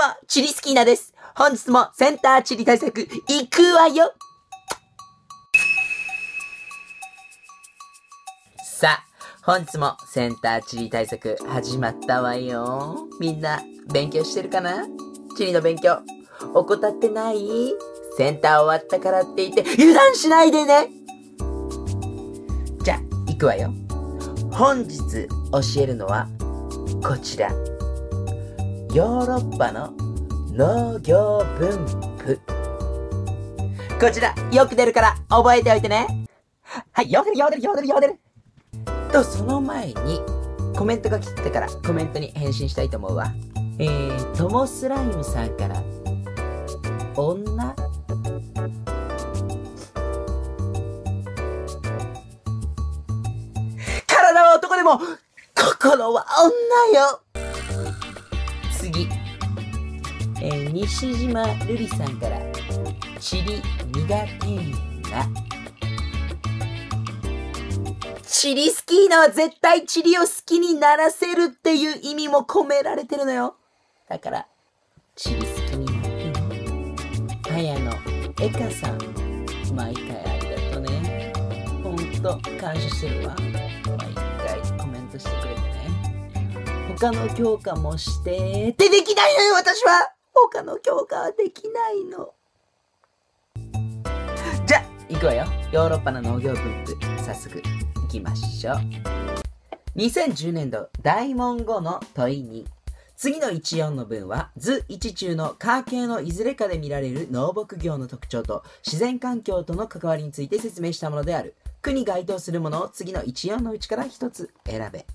も、チリスキーナです。本日もセンターチリ対策、行くわよさあ、本日もセンターチリ対策始まったわよ。みんな、勉強してるかな？チリの勉強、怠ってない？センター終わったからって言って、油断しないでねじゃあ、行くわよ。本日教えるのは、こちら。ヨーロッパの農業分布。こちら、よく出るから覚えておいてね。はい、ヨーデル、ヨーデル、ヨーデル、ヨーデル。と、その前に、コメントが来てから、コメントに返信したいと思うわ。えー、トモスライムさんから、女？体は男でも、心は女よ西島瑠璃さんから、チリ苦手な。チリスキーナは絶対チリを好きにならせるっていう意味も込められてるのよ。だから、チリ好きになってね。早野エカさん、毎回ありがとうね。ほんと感謝してるわ。毎回コメントしてくれてね。他の強化もしてってできないのよ、私は他の強化はできないの。じゃ、行くわよ。ヨーロッパの農業分布、早速行きましょう。2010年度大問5の問いに、次の14の文は図1中の家系のいずれかで見られる農牧業の特徴と自然環境との関わりについて説明したものである。区に該当するものを次の14のうちから1つ選べ。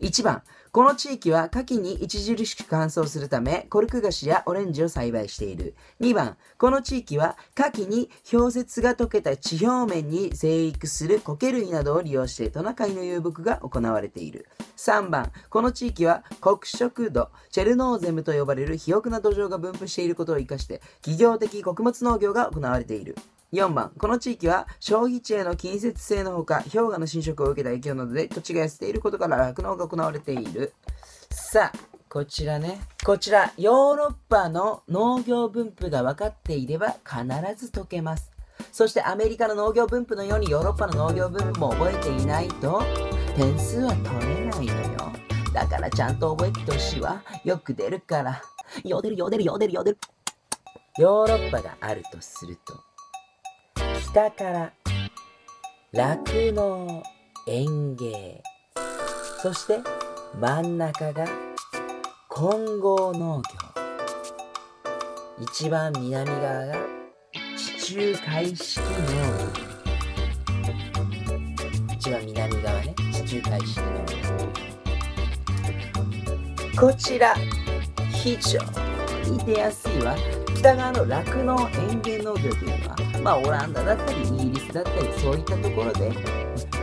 1番、この地域は夏季に著しく乾燥するため、コルク菓子やオレンジを栽培している。2番、この地域は夏季に氷雪が溶けた地表面に生育する苔類などを利用してトナカイの遊牧が行われている。3番、この地域は黒色土、チェルノーゼムと呼ばれる肥沃な土壌が分布していることを生かして、企業的穀物農業が行われている。4番、この地域は消費地への近接性のほか、氷河の侵食を受けた影響などで土地が痩せていることから酪農が行われている。さあ、こちらね。こちら、ヨーロッパの農業分布が分かっていれば必ず解けます。そしてアメリカの農業分布のようにヨーロッパの農業分布も覚えていないと、点数は取れないのよ。だからちゃんと覚えてほしいわ。よく出るから。よ出るよ出るよ出るよ出る。ヨーロッパがあるとすると、北から酪農園芸。そして真ん中が混合農業。一番南側が地中海式農業。一番南側ね地中海式農業。こちら非常に出やすいわ。北側の酪農園芸農業というのはまあオランダだったりイギリスだったりそういったところで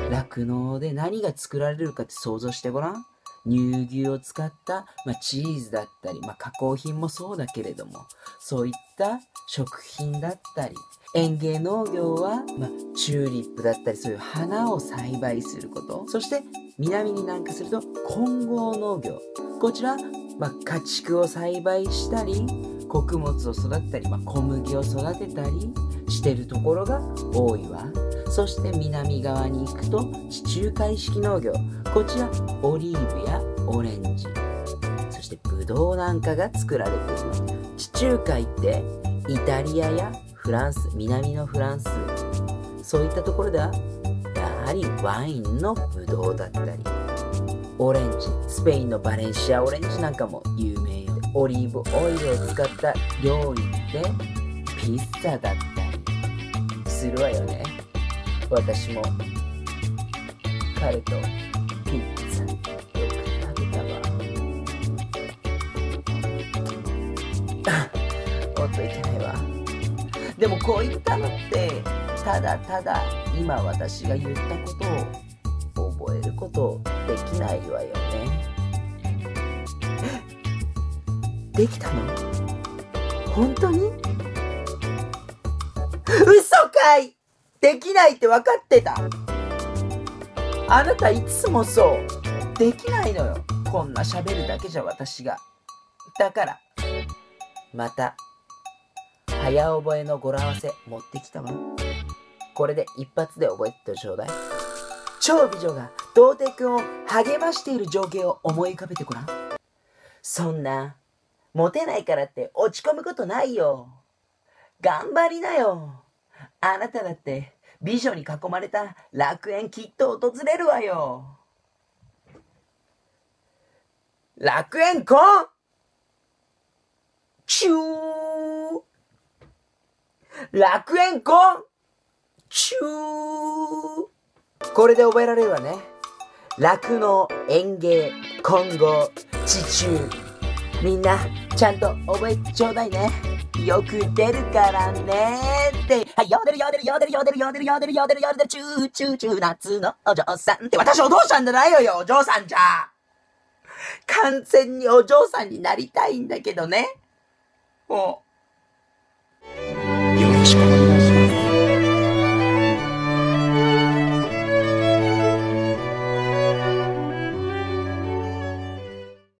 酪農で何が作られるかって想像してごらん？乳牛を使った、まあ、チーズだったり、まあ、加工品もそうだけれどもそういった食品だったり園芸農業は、まあ、チューリップだったりそういう花を栽培すること。そして南に南下すると混合農業。こちら、まあ、家畜を栽培したり穀物を育てたり、まあ、小麦を育てたりしてるところが多いわ。そして南側に行くと地中海式農業。こちらオリーブやオレンジ。そしてブドウなんかが作られている。地中海ってイタリアやフランス南のフランス。そういったところではやはりワインのブドウだったりオレンジ。スペインのバレンシアオレンジなんかも有オリーブオイルを使った料理ってピッツァだったりするわよね。私も彼とピッツァよく食べたわ。おっといけないわ。でもこういったのってただただ今私が言ったことを覚えることできないわよね。できたの？本当に？嘘かいできないって分かってた？あなたいつもそうできないのよこんな喋るだけじゃ私がだから。また、早覚えの語呂合わせ持ってきたわ。これで一発で覚えてちょうだい。超美女が童貞くんを励ましている情景を思い浮かべてごらん。そんな、モテないからって落ち込むことないよ。頑張りなよ。あなただって美女に囲まれた楽園きっと訪れるわよ。楽園コンチュー楽園コンチューこれで覚えられるわね。楽の園芸、混合、地中。みんな、ちゃんと覚えちょうだいね。よく出るからねって。はい、よでるよでるよでるよでるよでるよでるよでるよでるチューチューチュー夏のお嬢さんって私お父さんじゃないよよ、お嬢さんじゃ。完全にお嬢さんになりたいんだけどね。もう、